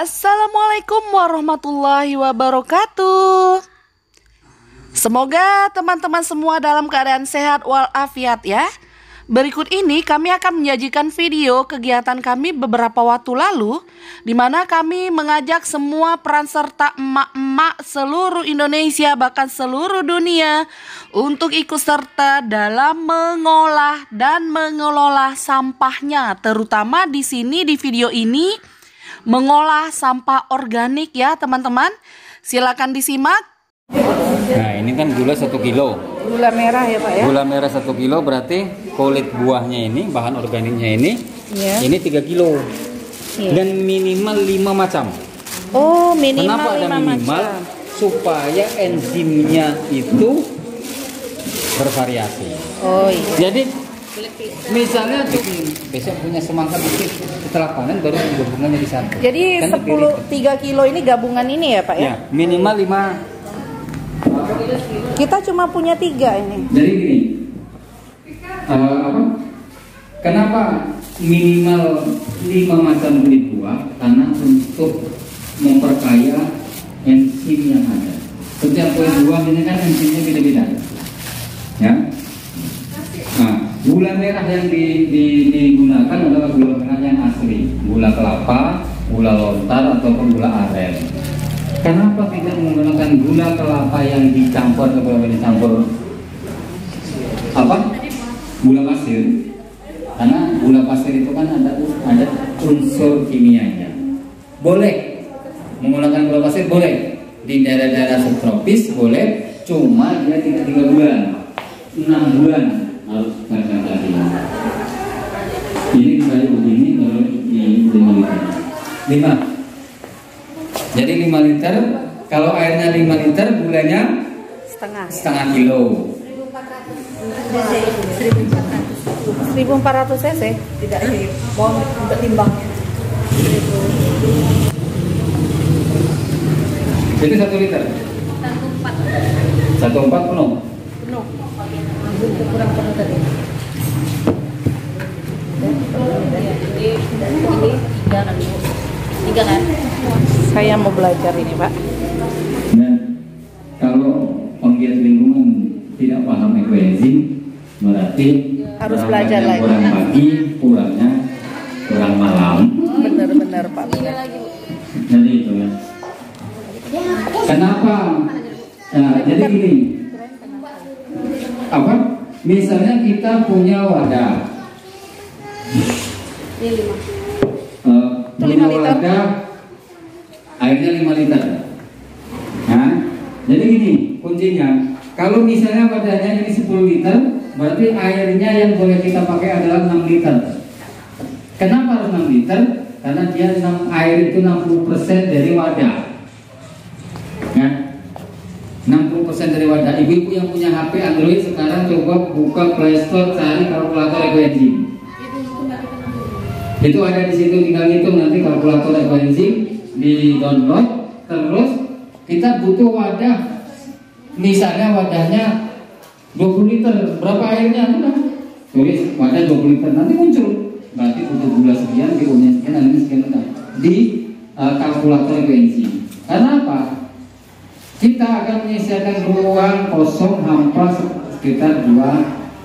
Assalamualaikum warahmatullahi wabarakatuh. Semoga teman-teman semua dalam keadaan sehat walafiat ya. Berikut ini kami akan menyajikan video kegiatan kami beberapa waktu lalu di mana kami mengajak semua peran serta emak-emak seluruh Indonesia bahkan seluruh dunia untuk ikut serta dalam mengolah dan mengelola sampahnya terutama di sini di video ini mengolah sampah organik ya teman-teman. Silakan disimak Nah ini kan gula satu kilo. Gula merah ya pak ya? Gula merah satu kilo berarti kulit buahnya ini bahan organiknya ini Iya. ini tiga kilo Iya. dan minimal lima macam. Oh minimal Kenapa ada minimal? macam. Supaya enzimnya itu bervariasi. Oh iya. Jadi misalnya tuh besok punya semangka dikit setelah panen baru gabungannya di sana. Jadi Kan 10 3 kilo ini gabungan ini ya pak ya? Ya, minimal lima. Kita cuma punya tiga ini. Jadi gini, eh, apa? Kenapa minimal lima macam kulit buah? Karena untuk memperkaya enzim yang ada. Setiap kulit buah ini kan enzimnya beda-beda. Ya. Gula merah yang di- di- digunakan adalah gula merah yang asli, gula kelapa, gula lontar ataupun gula aren. Kenapa tidak menggunakan gula kelapa yang dicampur atau dicampur apa? Gula pasir. Karena gula pasir itu kan ada ada unsur kimianya. Boleh menggunakan gula pasir boleh di daerah-daerah subtropis boleh, cuma dia tidak tiga bulan, enam bulan harus karena tadi. Ini kayak begini kalau di lima liter. Lima. Jadi 5 liter, kalau airnya 5 liter, gulanya Setengah. setengah kilo. 1400 cc. tidak ini mau untuk timbangnya Itu satu liter. Satu empat penuh. penuh kurang penuh tadi jadi ini tiga kan bu tiga kan Saya mau belajar ini pak. Dan kalau penggiat lingkungan tidak paham ekoenzim, berarti Harus belajar lagi. Kurang pagi, kurangnya kurang malam. Bener-bener pak. Bener. Jadi itu ya. Kenapa? Nah, jadi gini. Apa? Misalnya kita punya wadah. ini lima lima punya wadah, airnya 5 liter. Nah, jadi gini kuncinya. Kalau misalnya wadahnya ini 10 liter, berarti airnya yang boleh kita pakai adalah 6 liter. Kenapa harus 6 liter? Karena dia 6, air itu 60% dari wadah. Ya. 60% dari wadah. Ibu-ibu yang punya HP Android sekarang coba buka Play Store cari kalkulator ekoenzim. Itu ada di situ tinggal hitung nanti kalkulator ekoenzim di download. Terus kita butuh wadah. Misalnya wadahnya 20 liter, berapa airnya? Udah. Tulis wadah 20 liter nanti muncul. Berarti butuh gula sekian, BO-nya sekian, airnya sekian. Di uh, kalkulator ekoenzim. Karena apa? Kita akan menyisakan ruang kosong hampa sekitar 20%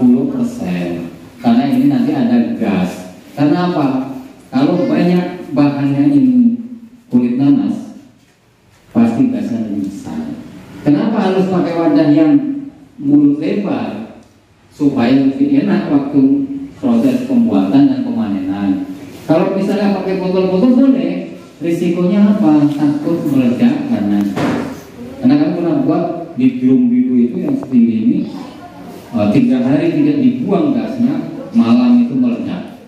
Karena ini nanti ada gas Karena apa? Kalau banyak bahannya ini kulit nanas Pasti gasnya lebih besar Kenapa harus pakai wadah yang mulut lebar? Supaya lebih enak waktu proses pembuatan dan pemanenan Kalau misalnya pakai botol-botol boleh Risikonya apa? Takut meledak karena pernah buat di drum biru itu yang setinggi ini eh, tiga hari tidak dibuang gasnya, malam itu meledak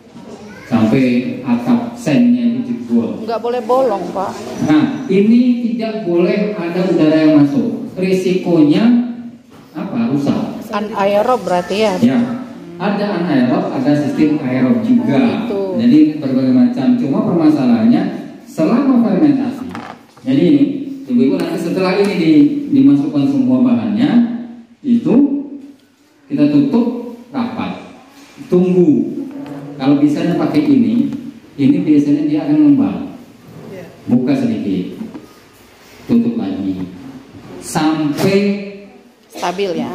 sampai atap sennya itu jebol. Nggak boleh bolong pak. Nah ini tidak boleh ada udara yang masuk. Risikonya apa? Rusak. Anaerob berarti ya. Ya, ada anaerob, ada sistem aerob juga. Gitu. Jadi berbagai macam. Cuma permasalahannya selama fermentasi. Jadi ini, ibu-ibu nanti setelah ini di, dimasukkan semua bahannya, itu kita tutup rapat, tunggu. Kalau bisanya pakai ini, ini biasanya dia akan ngembang. buka sedikit tutup lagi sampai Stabil ya.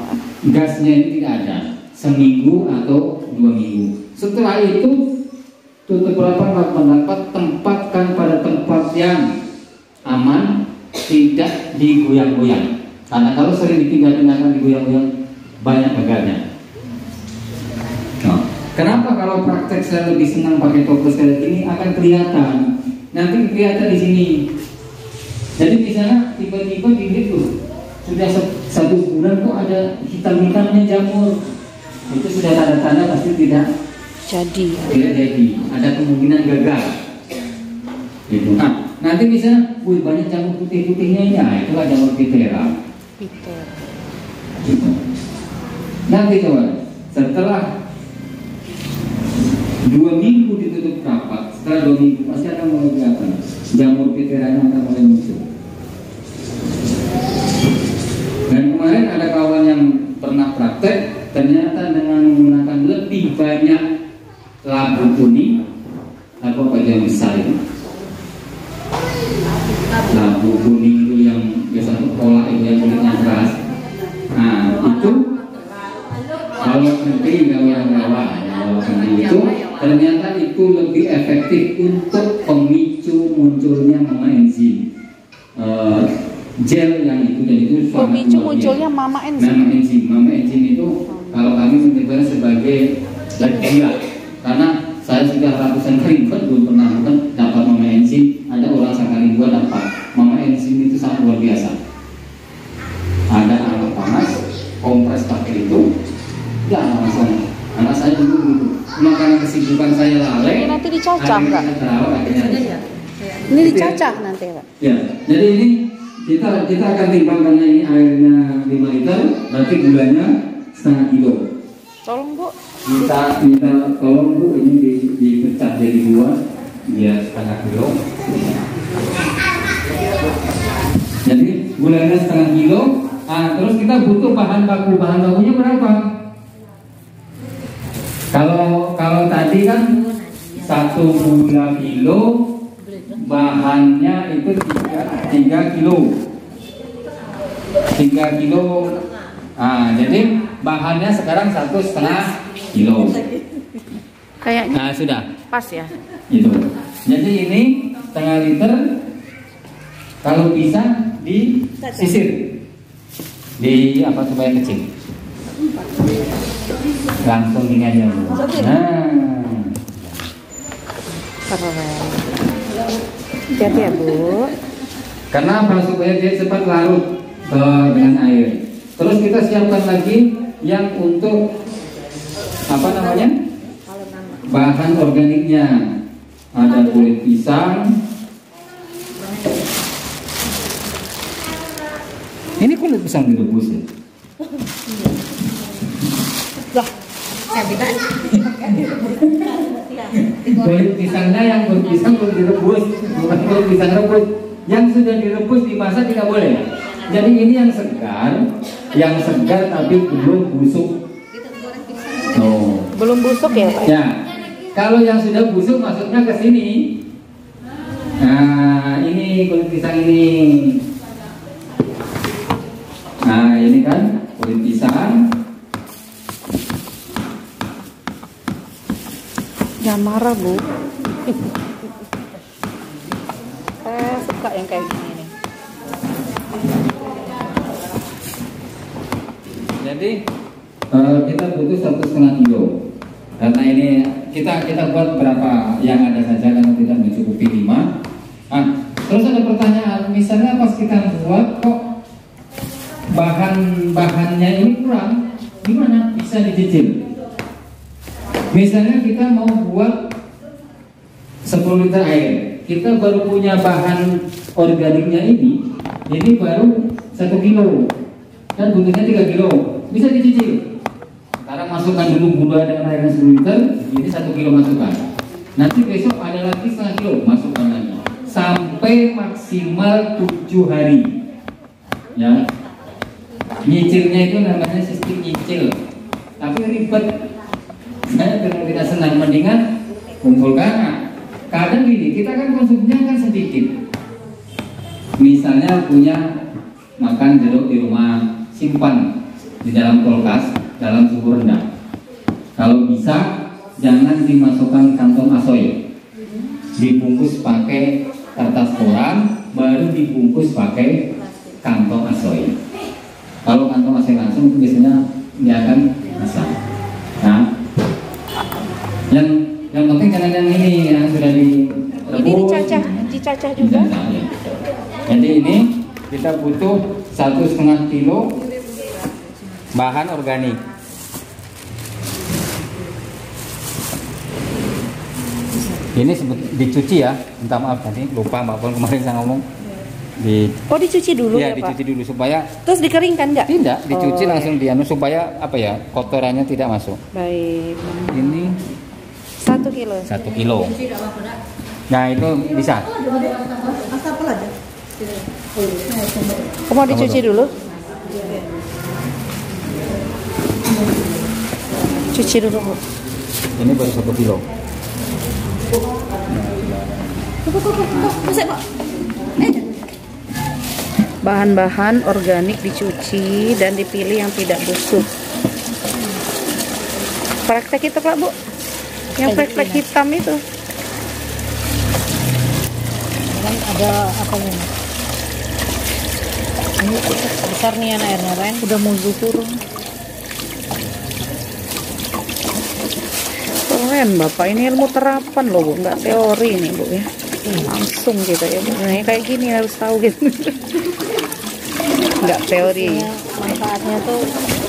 gasnya ini tidak ada seminggu atau dua minggu setelah itu tutup rapat pendapat tempatkan pada tempat yang aman tidak digoyang-goyang karena kalau sering dipindah-pindahkan digoyang-goyang banyak gagalnya Nah, kenapa kalau praktek saya lebih senang pakai toko kayak gini akan kelihatan? Nanti kelihatan di sini. Jadi misalnya tiba-tiba dilihat tuh sudah satu bulan kok ada hitam-hitamnya jamur. Itu sudah tanda-tanda pasti tidak Jadi tidak jadi. Ada kemungkinan gagal. Gitu. Nah, nanti misalnya wih banyak jamur putih-putihnya ya itulah jamur pitera gitu. nanti kawan setelah dua minggu ditutup rapat setelah dua minggu pasti akan mulai kelihatan jamur piteranya akan mulai muncul. Dan kemarin ada kawan yang pernah praktek ternyata dengan menggunakan lebih banyak labu kuning apa yang besar itu labu kuning itu yang biasa kolak itu yang kulitnya keras. Nah itu kalau nanti yang bawah kalau nanti itu ternyata itu lebih efektif untuk pemicu munculnya mama enzim. Eh, gel yang itu dan itu Pemicu munculnya mama enzim. Mama enzim, mama enzim itu kalau kami menyebutnya sebagai gila karena saya sudah ratusan kali bukan belum pernah bukan dapat mama enzim ada orang sekali dua dapat mama enzim itu sangat luar biasa ada anak panas kompres pakai itu ya anak saya anak saya dulu gitu cuma karena kesibukan saya lalai Ini nanti dicacah, akhirnya Kak? terawat, akhirnya Ini dicacah nanti Pak. Ya, jadi ini kita kita akan timbangkannya ini airnya 5 liter, berarti gulanya setengah kilo. Tolong Bu. Kita minta tolong bu ini di, dipecah jadi dua, biar setengah kilo. Jadi gulanya setengah kilo. Ah, terus kita butuh bahan baku, bahan bakunya berapa? Kalau kalau tadi kan satu gula kilo bahannya itu tiga, tiga kilo. Tiga kilo. Ah jadi bahannya sekarang satu setengah kilo. Kayaknya nah sudah. pas ya. itu jadi ini setengah liter kalau bisa disisir di apa supaya kecil. Langsung ini aja. Nah Keren. Hati-hati ya Bu. Karena apa? Supaya dia cepat larut ke dengan air. Terus kita siapkan lagi yang untuk apa namanya? Bahan organiknya. Ada kulit pisang. Ini kulit pisang direbus ya? Lah, Kulit pisangnya yang berpisang belum direbus, bukan kulit pisang rebus. Yang sudah direbus dimasak tidak boleh. Jadi ini yang segar, yang segar tapi belum busuk. Oh. belum busuk ya Pak? Ya, kalau yang sudah busuk masuknya ke sini. Nah, ini kulit pisang ini. Nah, ini kan kulit pisang. Jangan marah Bu. Saya suka yang kayak gini nih. Jadi eh, kita butuh satu setengah kilo. Karena ini kita kita buat berapa yang ada saja karena tidak mencukupi lima. Nah, terus ada pertanyaan, misalnya pas kita buat kok bahan bahannya ini kurang, gimana bisa dicicil? Misalnya kita mau buat 10 liter air, kita baru punya bahan organiknya ini, ini baru satu kilo, dan butuhnya 3 kilo, bisa dicicil. Sekarang masukkan dulu gula dengan airnya 10 liter, ini satu kilo masukkan. Nanti besok ada lagi setengah kilo, masukkan lagi. Sampai maksimal 7 hari. Ya, nyicilnya itu namanya sistem nyicil, tapi ribet saya memang tidak senang mendingan kumpulkan. Nah, kadang gini kita kan konsumsinya kan sedikit. Misalnya punya makan jeruk di rumah simpan di dalam kulkas dalam suhu rendah. Kalau bisa jangan dimasukkan kantong asoy dibungkus pakai kertas koran baru dibungkus pakai kantong asoy kalau kantong asoy langsung biasanya dia akan masak yang yang penting jangan yang ini yang sudah di Ini dicacah, dicacah juga. jadi ini kita butuh satu setengah kilo bahan organik. Ini dicuci ya, minta maaf tadi lupa Mbak Pon kemarin saya ngomong di Oh dicuci dulu ya ya, Pak? dicuci dulu supaya Terus dikeringkan nggak? tidak dicuci Oh, langsung dianu supaya apa ya kotorannya tidak masuk. Baik. Ini Satu kilo. satu kilo. Nah itu bisa. Kamu mau dicuci dulu? Cuci dulu. Ini baru satu kilo. Bahan-bahan organik dicuci dan dipilih yang tidak busuk. Praktek itu, Pak, Bu. Yang praktek hitam itu. kan ada apa nih ini besar nih anak airnya Ren Udah mau turun. Keren Bapak, ini ilmu terapan loh Bu, nggak teori nih Bu ya. Langsung gitu ya Bu. Nah, kayak gini harus tahu gitu. Nggak teori. Ya, manfaatnya tuh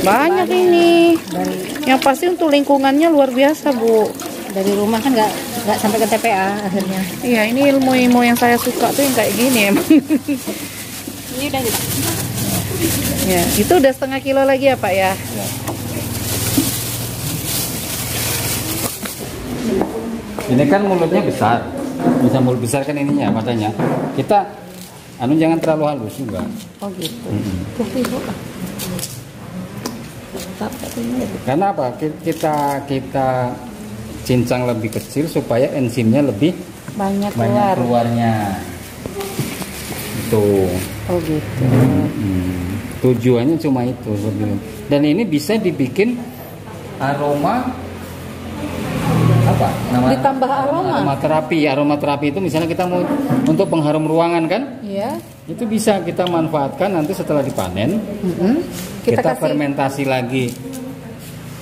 Banyak ini. dari Yang pasti untuk lingkungannya luar biasa Bu. Dari rumah kan nggak nggak sampai ke TPA akhirnya Iya, ini ilmu-ilmu yang saya suka tuh yang kayak gini emang. ini udah gitu ya, itu udah setengah kilo lagi ya Pak ya. Ini kan mulutnya besar. Bisa mulut besar kan ininya matanya. Kita anu jangan terlalu halus juga. Oh gitu. Tuh, Ibu. Karena apa? Ki- Kita kita cincang lebih kecil supaya enzimnya lebih Banyak banyak keluar. keluarnya. Itu. Oh gitu. Hmm. Tujuannya cuma itu. Dan ini bisa dibikin aroma apa? Nama Ditambah aroma? Aromaterapi. Aromaterapi itu misalnya kita mau untuk pengharum ruangan kan? Iya. Itu bisa kita manfaatkan nanti setelah dipanen. Mm-mm. Kita, Kita, kasih. fermentasi lagi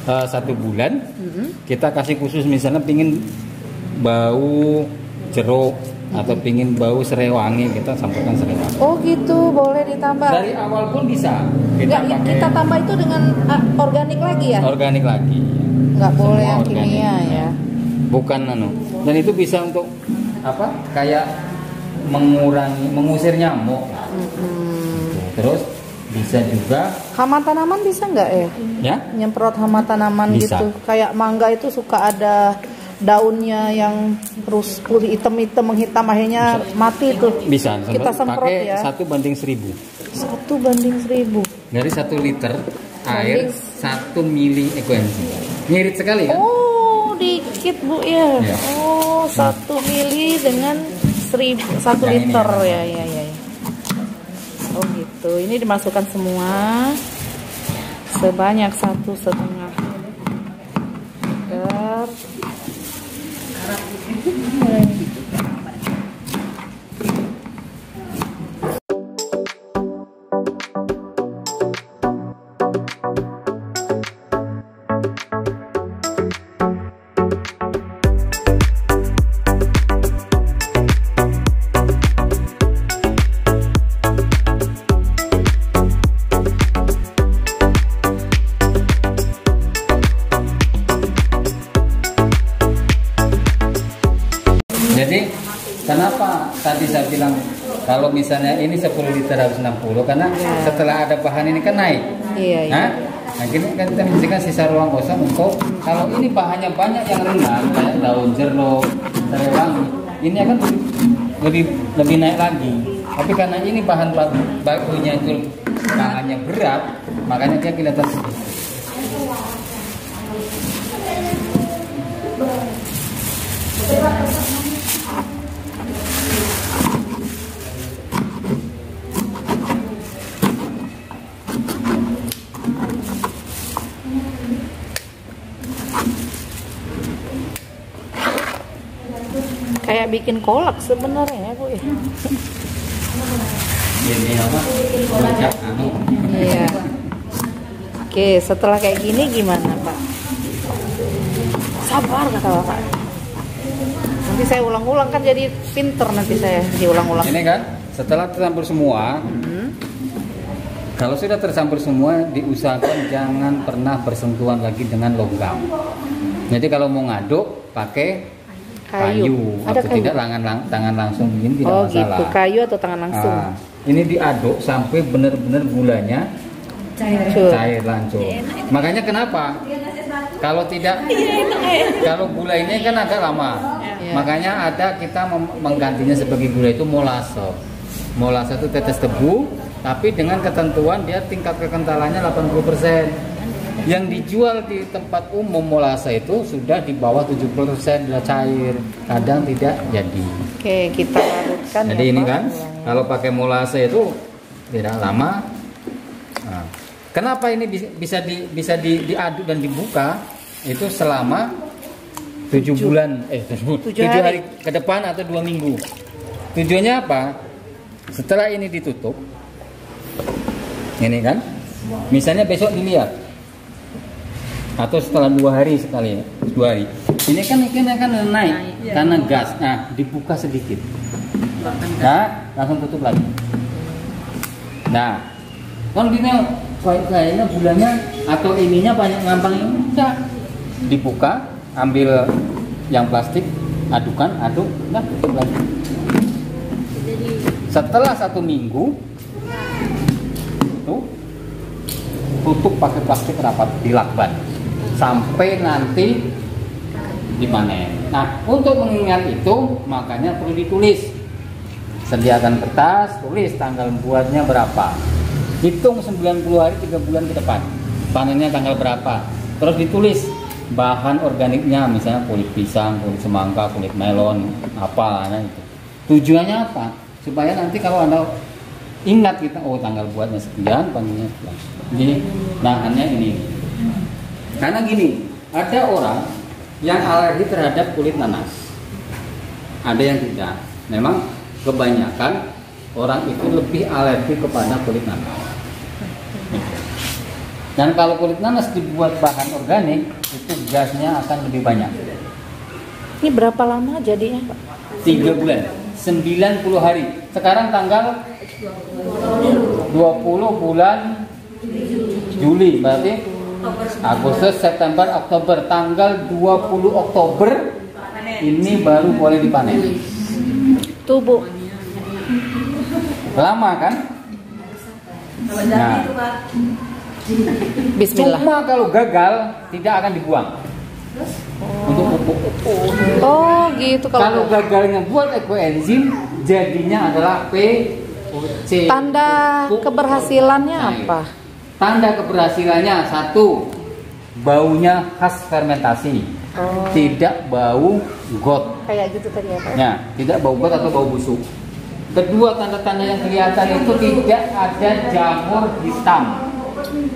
eh, satu bulan. Mm-mm. Kita kasih khusus misalnya pingin bau jeruk atau pingin bau serai wangi kita sampaikan serai wangi. Oh gitu, boleh ditambah. Dari awal pun bisa kita Nggak, pakai kita tambah itu dengan ah, organik lagi ya? organik lagi. Nggak boleh Semua yang organik. kimia ya. Bukan anu. Dan itu bisa untuk apa? Kayak mengurangi mengusir nyamuk. Mm-mm. Terus bisa juga Hama tanaman bisa nggak ya? ya Nyemprot hama tanaman Bisa. gitu. Kayak mangga itu suka ada daunnya yang terus pulih hitam-hitam menghitam akhirnya mati tuh. bisa Kita semprot pakai ya. satu banding seribu Satu banding seribu. dari satu liter air satu mili ekoenzim ngirit sekali kan Oh, dikit bu ya. Ya. Oh, satu mili dengan seribu satu Yang liter ya, ya, ya. ya. Oh gitu. Ini dimasukkan semua sebanyak satu setengah liter. Misalnya ini 10 liter harus 60 karena Ya. setelah ada bahan ini kan naik Iya, iya. Nah, gini kan kita menjadikan sisa ruang kosong untuk kalau ini bahannya banyak yang rendah kayak daun jeruk, serai wangi, ini akan lebih lebih naik lagi. Tapi karena ini bahan baku, bakunya itu tangannya berat, makanya dia kelihatan sedikit. Bikin kolak sebenarnya ya bu ya. Apa? Bocah anu. Iya. Oke, setelah kayak gini gimana pak? Sabar kata bapak. Nanti saya ulang-ulang kan jadi pinter nanti saya diulang-ulang. Ini kan setelah tercampur semua, Hmm. kalau sudah tercampur semua diusahakan jangan pernah bersentuhan lagi dengan logam. Jadi kalau mau ngaduk pakai Kayu. kayu, Ada atau kayu? tidak tangan lang- tangan langsung begini tidak Oh masalah. gitu, kayu atau tangan langsung? Ah, ini diaduk sampai benar-benar gulanya Hancur. cair lancur. Makanya kenapa? Kalau tidak, kalau gula ini kan agak lama. Iya. Makanya ada kita menggantinya sebagai gula itu molase. Molase itu tetes tebu, tapi dengan ketentuan dia tingkat kekentalannya 80%. Yang dijual di tempat umum molase itu sudah di bawah 70% sudah cair. Kadang tidak jadi. Oke, kita larutkan Jadi ya, ini kan gulanya. kalau pakai molase itu tidak lama. Nah, kenapa ini bisa di, bisa di, diaduk dan dibuka itu selama tujuh bulan eh tujuh, Tujuh tujuh hari. hari. ke depan atau dua minggu. Tujuannya apa? Setelah ini ditutup, ini kan, misalnya besok dilihat atau setelah dua hari sekali dua hari. Ini kan ikan akan naik karena gas. Nah dibuka sedikit. Nah langsung tutup lagi. Nah kalau gini kayak kayaknya bulannya atau ininya banyak gampang enggak dibuka ambil yang plastik adukan aduk nah tutup lagi. Setelah satu minggu itu tutup pakai plastik rapat dilakban sampai nanti dipanen. Nah, untuk mengingat itu makanya perlu ditulis. Sediakan kertas, tulis tanggal buatnya berapa. Hitung 90 hari 3 bulan ke depan. Panennya tanggal berapa. Terus ditulis bahan organiknya misalnya kulit pisang, kulit semangka, kulit melon, apa nah itu. Tujuannya apa? Supaya nanti kalau Anda ingat kita oh tanggal buatnya sekian, panennya sekian. Jadi bahannya ini. Karena gini, ada orang yang alergi terhadap kulit nanas. Ada yang tidak. Memang kebanyakan orang itu lebih alergi kepada kulit nanas. Dan kalau kulit nanas dibuat bahan organik, itu gasnya akan lebih banyak. Ini berapa lama jadinya pak? 3 bulan, 90 hari. Sekarang tanggal 20 bulan Juli, berarti Agustus, September, Oktober, tanggal 20 Oktober ini baru boleh dipanen. Tuh bu, Lama kan? Nah, Bismillah. cuma kalau gagal tidak akan dibuang. Untuk pupuk. Oh gitu Kalau kalau gagalnya buat ekoenzim, jadinya adalah POC. tanda keberhasilannya Nah, apa? Tanda keberhasilannya satu, baunya khas fermentasi, Oh. tidak bau got. Kayak gitu tadi ya pak? Ya, tidak bau got atau bau busuk. Kedua tanda-tanda yang kelihatan itu tidak ada jamur hitam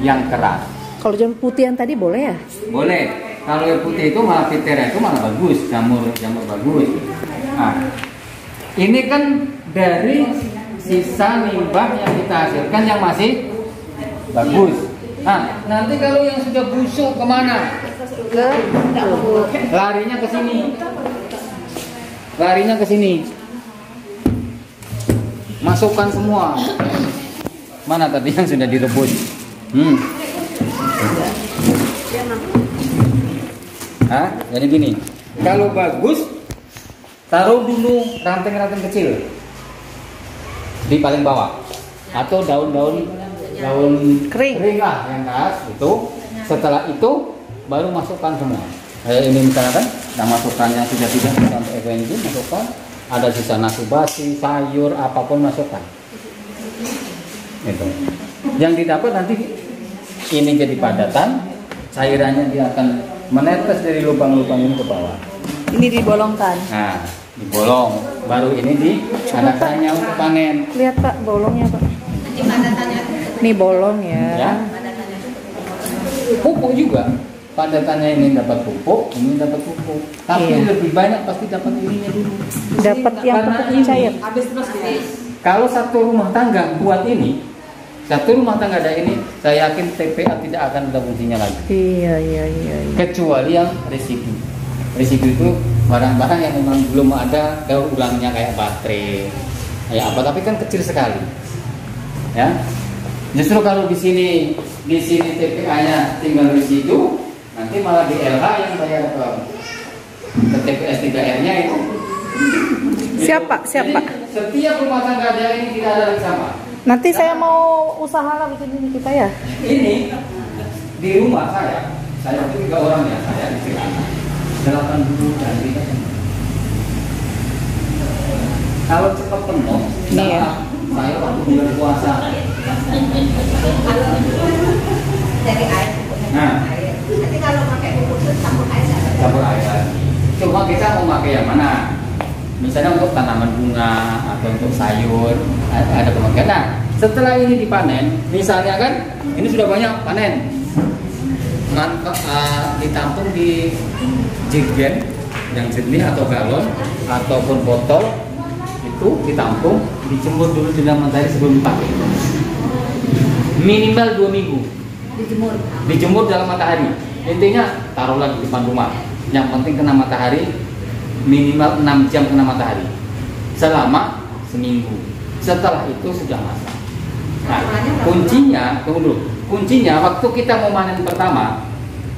yang keras. Kalau jamur putih yang tadi boleh ya? Boleh. Kalau yang putih itu malah pitera itu malah bagus, jamur jamur bagus. Nah, ini kan dari sisa limbah yang kita hasilkan yang masih bagus. Nah, nanti kalau yang sudah busuk ke mana? Ke Larinya ke sini. Larinya ke sini. Masukkan semua. Mana tadi yang sudah direbus? Hmm. Hah? Jadi gini. Kalau bagus, taruh dulu ranting-ranting kecil di paling bawah atau daun-daun daun Kering. lah yang khas itu. Setelah itu baru masukkan semua. Kayak ini misalnya kan, nah masukkannya sudah tidak sampai FNG masukkan. Ada sisa nasi basi, sayur, apa pun masukkan. Itu. Yang didapat nanti ini jadi padatan, cairannya dia akan menetes dari lubang-lubang ini ke bawah. ini dibolongkan. Nah, dibolong. Baru ini di anak-anaknya untuk panen. Lihat pak bolongnya pak. Ini bolong ya. Ya. Pupuk juga. padatannya ini dapat pupuk, ini dapat pupuk. Tapi Iya. lebih banyak pasti dapat ininya dulu. Dapat yang Karena pupuk ini, cair. Kalau satu rumah tangga buat ini, satu rumah tangga ada ini, saya yakin TPA tidak akan ada fungsinya lagi. Iya, iya, iya. iya. Kecuali yang risiko. Risiko itu barang-barang yang memang belum ada daur ulangnya kayak baterai, kayak apa, tapi kan kecil sekali. Ya, justru kalau di sini di sini TPA-nya tinggal di situ, nanti malah di LH yang saya ke, ke TPS 3R-nya itu. Siapa? Siapa? Jadi, setiap rumah tangga dia ini tidak ada yang sama. Nanti saya mau usaha lah bikin ini kita ya. Ini di rumah saya, saya itu tiga orang ya, saya istri anak, delapan dulu dan tiga penuh. Kalau cepat penuh, nah, saya waktu bulan puasa. Dari air Nah, nanti kalau pakai itu campur air campur air. Cuma kita mau pakai yang mana? Misalnya untuk tanaman bunga atau untuk sayur ada kemungkinan. Nah, setelah ini dipanen, misalnya kan ini sudah banyak panen, kan uh, ditampung di jerigen yang jernih atau galon ataupun botol itu ditampung dijemur dulu di dalam matahari sebelum dipakai minimal dua minggu. Dijemur. Dijemur dalam matahari. Intinya taruh lagi di depan rumah. Yang penting kena matahari minimal 6 jam kena matahari. Selama seminggu. Setelah itu sudah masak. Nah kuncinya tunggu dulu. Kuncinya waktu kita mau panen pertama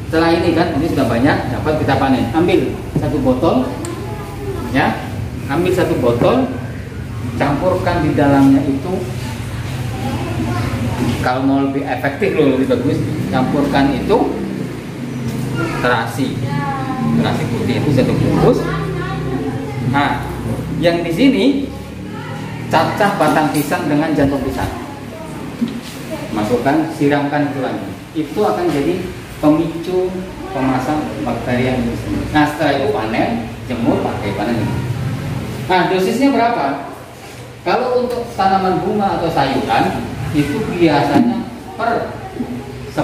setelah ini kan ini sudah banyak dapat kita panen. Ambil satu botol ya. Ambil satu botol campurkan di dalamnya itu kalau mau lebih efektif loh lebih bagus campurkan itu terasi. Terasi putih itu satu bungkus nah yang di sini cacah batang pisang dengan jantung pisang. Masukkan siramkan itu lagi. Itu akan jadi pemicu pemasan bakteri yang di sini. Nah setelah itu panen jemur pakai panen. Nah dosisnya berapa? Kalau untuk tanaman bunga atau sayuran itu biasanya per 10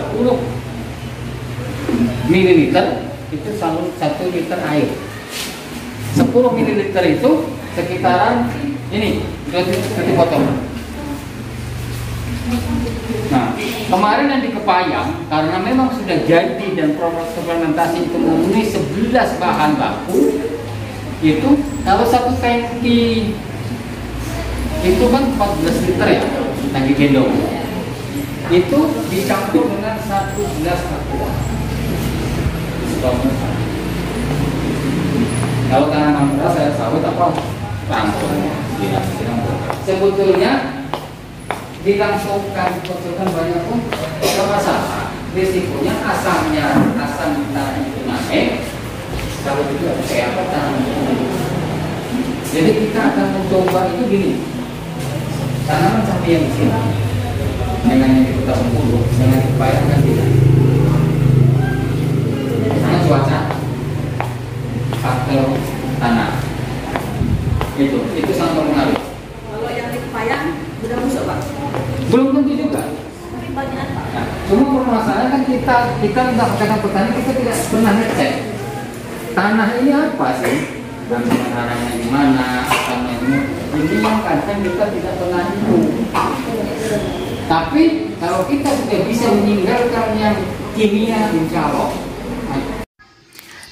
mililiter itu selalu 1 liter air. 10 mililiter itu sekitaran ini seperti potong. Nah, kemarin yang di Kepayang karena memang sudah jadi dan proses fermentasi itu memenuhi 11 bahan baku itu kalau satu tangki itu kan 14 liter ya tangki gendong. Itu dicampur dengan satu gelas aqua kalau tanaman beras saya sawit apa? Langsung dirangsung sebetulnya dilangsungkan dilangsungkan banyak pun tidak masalah risikonya asamnya asam tanah itu naik kalau itu kayak apa tanaman jadi kita akan mencoba itu gini tanaman cabai yang di sini dengan yang di kota Bengkulu dengan kan tidak. Karena cuaca faktor tanah. Itu itu sangat mempengaruhi kalau yang di Kepayang udah busuk pak? Belum tentu juga. Tapi banyak pak. Nah, cuma permasalahan kan kita kita tidak katakan petani kita tidak pernah ngecek. Tanah ini apa sih? Haranya di mana? Asalnya ini ini yang kadang kita tidak pernah itu tapi kalau kita sudah bisa meninggalkan yang kimia insya Allah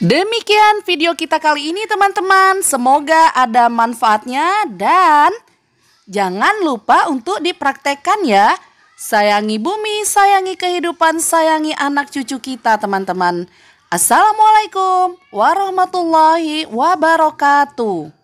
Demikian video kita kali ini teman-teman. Semoga ada manfaatnya dan jangan lupa untuk dipraktekkan ya. Sayangi bumi, sayangi kehidupan, sayangi anak cucu kita teman-teman. Assalamualaikum warahmatullahi wabarakatuh.